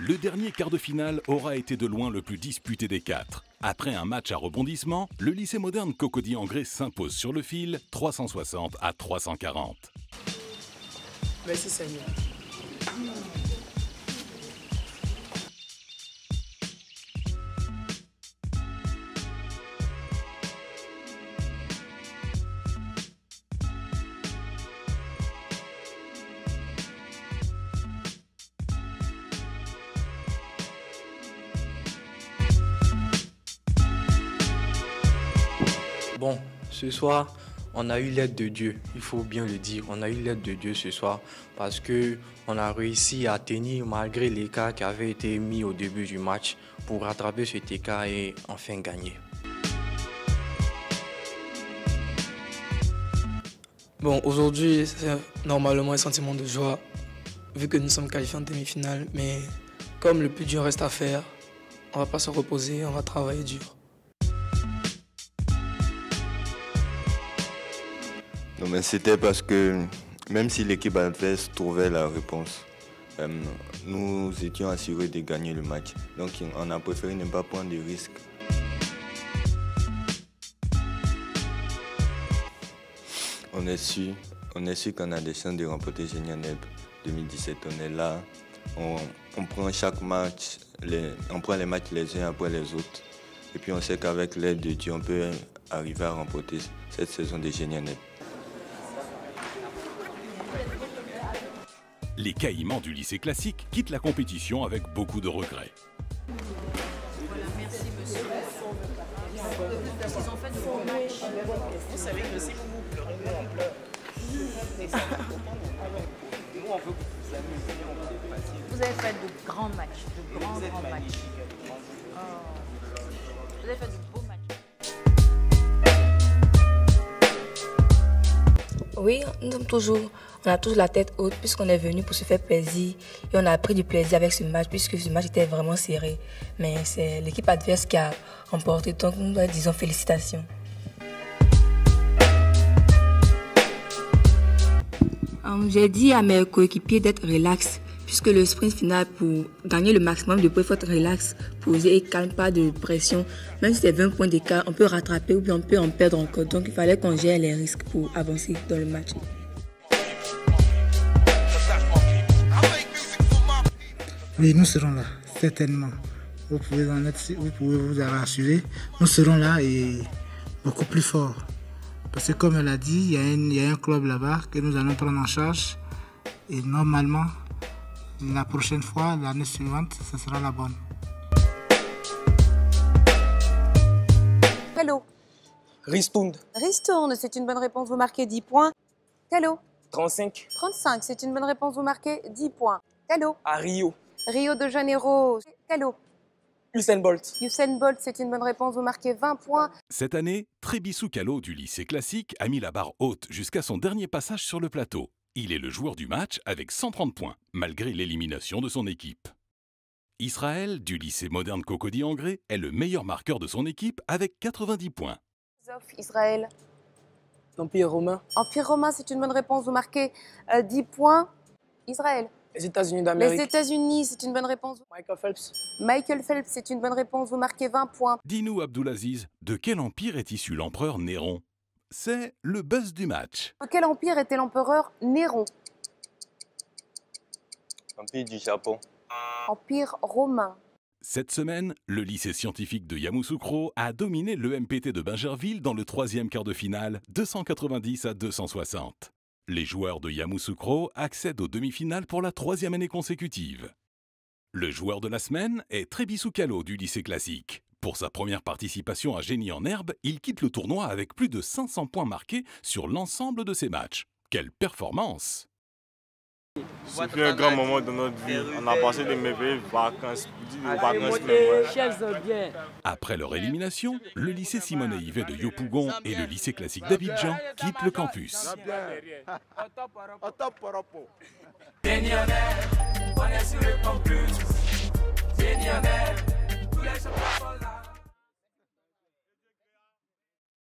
Le dernier quart de finale aura été de loin le plus disputé des quatre. Après un match à rebondissement, le lycée moderne Cocody-Angré s'impose sur le fil 360 à 340. Merci Seigneur. Bon, ce soir, on a eu l'aide de Dieu. Il faut bien le dire. On a eu l'aide de Dieu ce soir parce que on a réussi à tenir malgré l'écart qui avait été mis au début du match pour rattraper cet écart et enfin gagner. Bon, aujourd'hui, c'est normalement un sentiment de joie, vu que nous sommes qualifiés en demi-finale. Mais comme le plus dur reste à faire, on va pas se reposer, on va travailler dur. Non, mais c'était parce que même si l'équipe adverse trouvait la réponse, euh, nous étions assurés de gagner le match. Donc on a préféré ne pas prendre de risques. On est sûr, on est sûr qu'on a des chances de remporter Neb 2017. On est là, on, prend chaque match, les, on prend les matchs les uns après les autres. Et puis on sait qu'avec l'aide de Dieu, on peut arriver à remporter cette saison de Neb. Les caïmans du lycée classique quittent la compétition avec beaucoup de regrets. Vous avez fait de grands matchs. Oui, toujours, on a toujours la tête haute puisqu'on est venu pour se faire plaisir et on a pris du plaisir avec ce match puisque ce match était vraiment serré. Mais c'est l'équipe adverse qui a remporté, donc nous disons félicitations. J'ai dit à mes coéquipiers d'être relax puisque le sprint final pour gagner le maximum de points, il faut être relax, posé et calme, pas de pression. Même si c'est 20 points d'écart, on peut rattraper ou bien on peut en perdre encore. Donc il fallait qu'on gère les risques pour avancer dans le match. Oui, nous serons là, certainement. Vous pouvez, en être, vous en rassurer. Nous serons là et beaucoup plus forts. Parce que comme elle a dit, il y a un club là-bas que nous allons prendre en charge. Et normalement, la prochaine fois, l'année suivante, ce sera la bonne. Calo. Ristound, Ristourne, c'est une bonne réponse, vous marquez 10 points. Calo. 35. 35, c'est une bonne réponse, vous marquez 10 points. Calo. À Rio, Rio de Janeiro. Calo. Usain Bolt. Usain Bolt, c'est une bonne réponse, vous marquez 20 points. Cette année, Trébissou Calo du lycée classique a mis la barre haute jusqu'à son dernier passage sur le plateau. Il est le joueur du match avec 130 points, malgré l'élimination de son équipe. Israël, du lycée moderne Cocody-Angré, est le meilleur marqueur de son équipe avec 90 points. Israël. L'Empire romain, Empire romain, c'est une bonne réponse, vous marquez euh, 10 points. Israël. les États-Unis Les d'Amérique, États-Unis, c'est une bonne réponse. Michael Phelps, Michael Phelps, c'est une bonne réponse, vous marquez 20 points. Dis-nous, Abdulaziz, de quel empire est issu l'empereur Néron? C'est le buzz du match. De quel empire était l'empereur Néron? Empire du Japon. Empire romain. Cette semaine, le lycée scientifique de Yamoussoukro a dominé le MPT de Bingerville dans le troisième quart de finale, 290 à 260. Les joueurs de Yamoussoukro accèdent aux demi-finales pour la troisième année consécutive. Le joueur de la semaine est Trébissou Calo du lycée classique. Pour sa première participation à Génie en herbe, il quitte le tournoi avec plus de 500 points marqués sur l'ensemble de ses matchs. Quelle performance C'était un grand moment de notre vie. On a passé des merveilleuses vacances, même. Après leur élimination, le lycée Simone Yvet de Yopougon et le lycée classique d'Abidjan quittent le campus. on est sur le campus. Génial, tous les champions sont là.